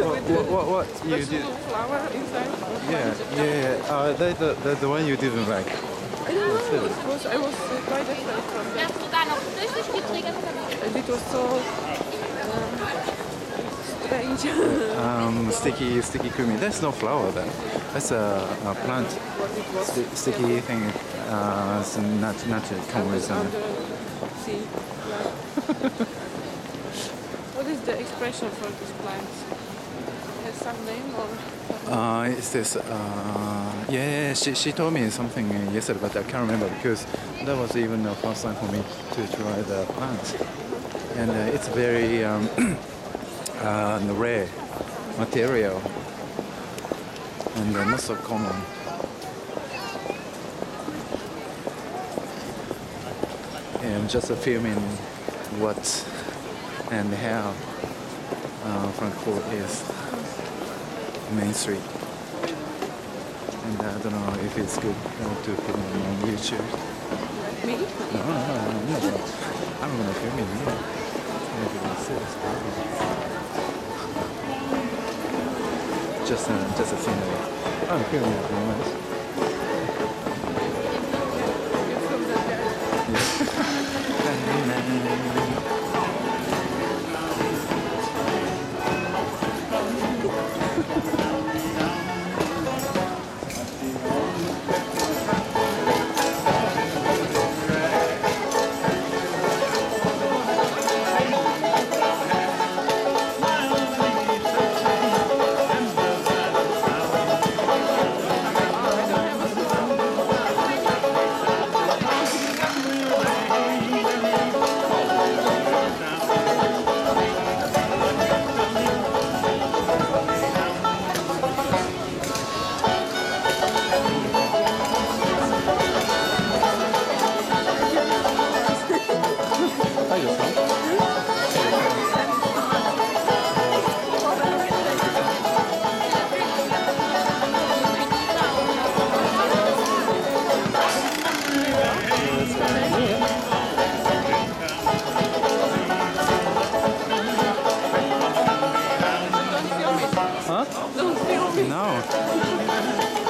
what, what, what, what you did? flower inside. Yeah, yeah, yeah. Uh, that, the, the, the one you didn't like. I don't know. It was, I was uh, quite afraid from that. ist sogar noch Flüssiggetränke dabei. And it was so um, strange. Um, sticky, sticky creamy. That's no flower then. That's a, a plant. was. Sticky thing. Uh, it's not, not to come with Under sea. Expression for this plant? Has some name or? Uh, is this? Uh, yeah, she, she told me something yesterday, but I can't remember because that was even the first time for me to try the plant, and uh, it's very um, uh, rare material and uh, not so common. And I'm just filming what and how uh, Frankfurt is. Main Street. And I don't know if it's good uh, to film on YouTube. Me? No, no, no, no, no. I'm gonna film it here. Maybe that's it. Just a, just a scenery. I'm filming at the moment. It. No.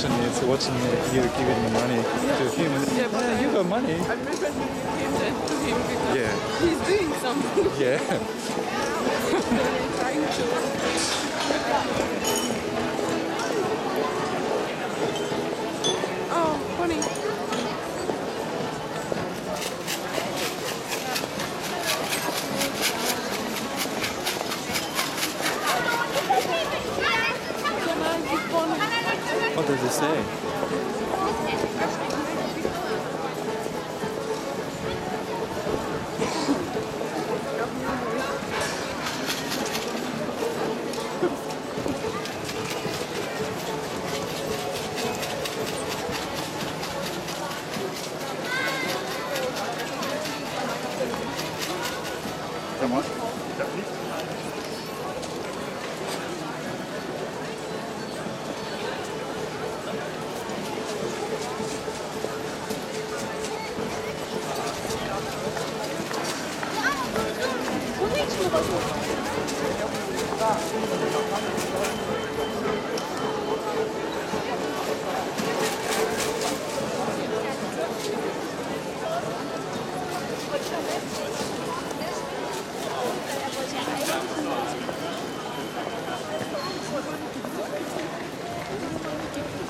Station is watching you giving the money to him. Yeah, but Yeah, you got money. I prefer to give him than to him because Yeah. he's doing something. Yeah. trying to. What say?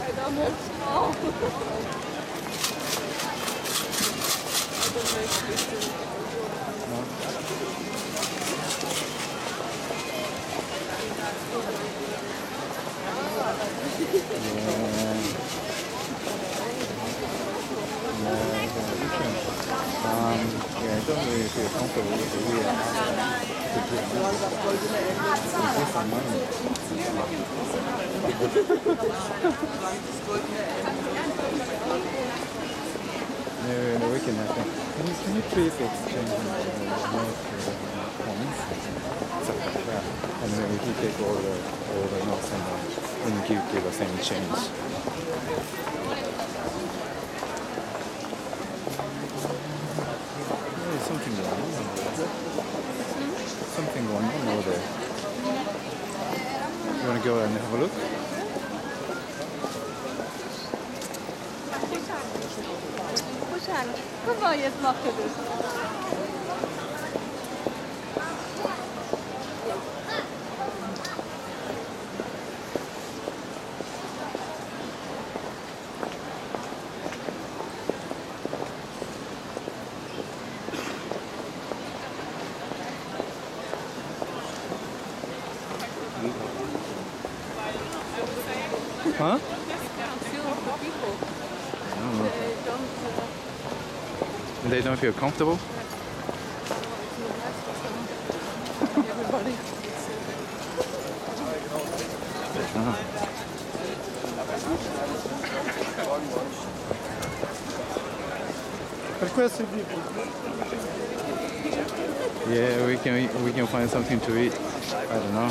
I don't like this. You feel comfortable with the wheel outside. To do it. You pay some money. Maybe we can have them. Can you, can you please exchange uh, notes uh, we can take all the all the notes and uh, give give us any change. There's something wrong there. Something over there. You want to go and have a look? Guck mal, jetzt Huh? Feel for people. I don't. They don't. Uh, They don't feel comfortable? Yeah, we can we can find something to eat. I don't know.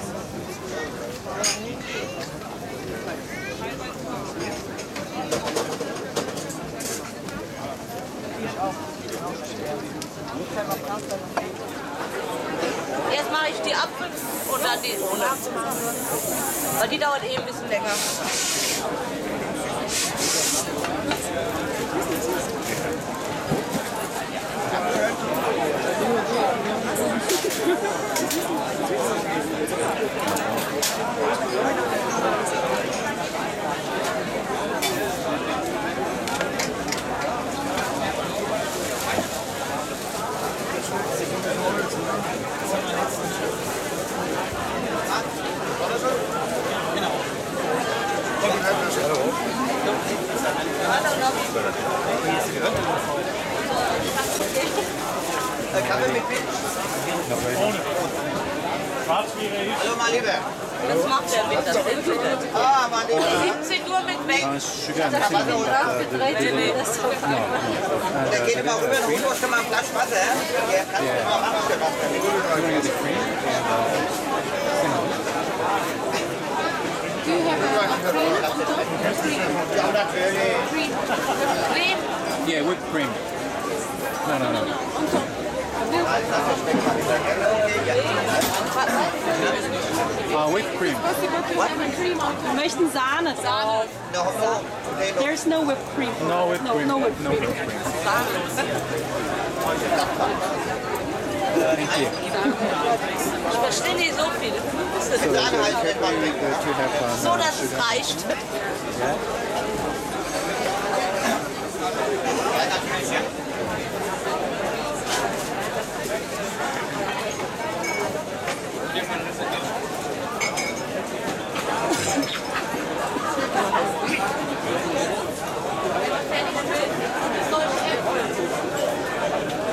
Erst mache ich die Apfel und dann die ohne. Weil die dauert eh ein bisschen länger. Kaffee mit Milch? Ohne. Schwarz wäre ich. Hallo, mein Lieber. Das macht er mit, das entweder. Ah, mein Lieber. 17 Uhr mit Mac. Das ist schön. Das hat er nachgedreht. Nee, das ist so Dann geht immer rüber und holt uns mal ein Glas Wasser. Ja, kannst du mal machen. Ja, natürlich. Creme. yeah, whipped cream. No, no, no. Uh, whipped cream. Wir möchten Sahne. Sahne. No, no. Nee, no. There's no whipped cream. No whipped No, cream. no whipped no cream. whipped cream. Thank you. Ich verstehe nicht so viel. ist in Anhalt, wenn man weg So, dass es reicht. Ja.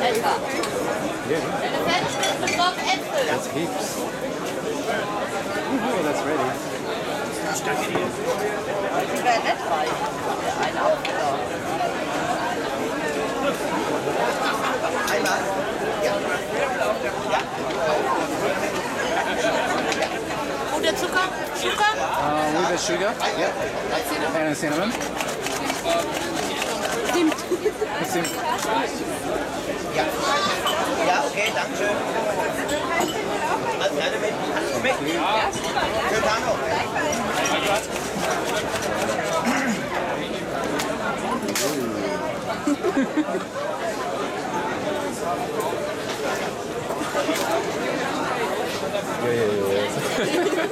Etwa. Wenn du fertig bist, besorg Äpfel. Das hebst. Die wäre nett reich. Eine. Einmal. Ja. Und der Zucker? Zucker? Uh, with the sugar. Yeah. Stimmt. Ja. Ja, okay, danke schön. Also, mit. Hast du mit? Ja, super, ja. いやいやいや